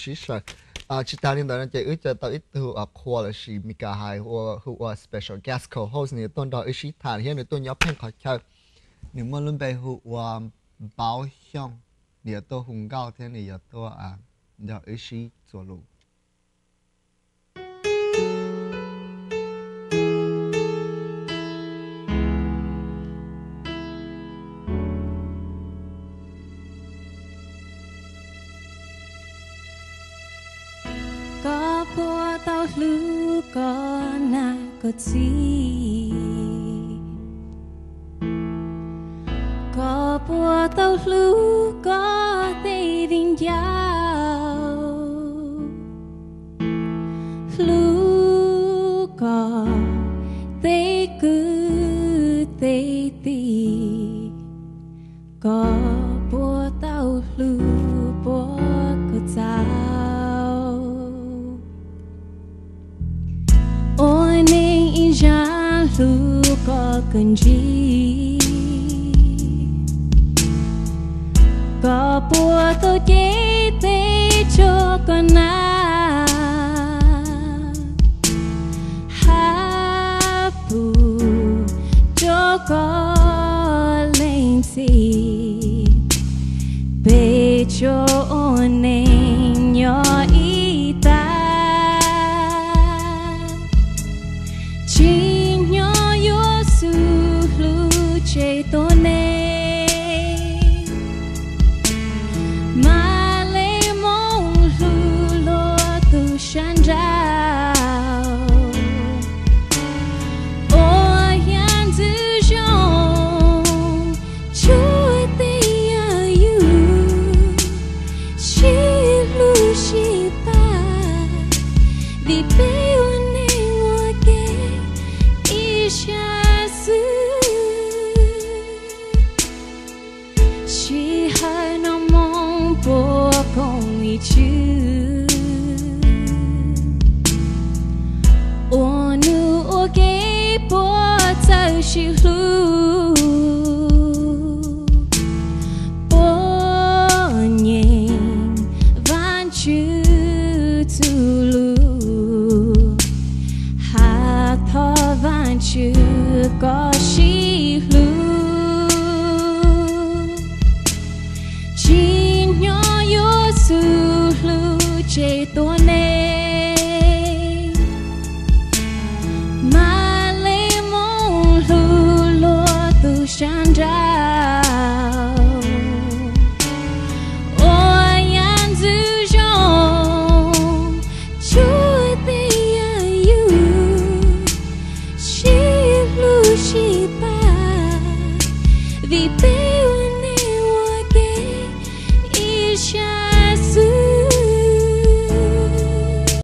其实啊，其他领导人就一直到一度啊，或者是米加还或或或 special guest co-host 你等到一起谈，现在都要偏开开，你们准备或或保险，你要多红高天，你要多啊，要一起做路。Lu có na có chi có bùa tàu lu có tê đình giao lu có tê cứ tê tì có bùa ra có cần gì có bùa tôi chế tê cho con na ha bù cho có lên gì bê cho chế tô nê 心海那么波光一卷，我努我给波涛心流。tornei Malemo lulo chandra.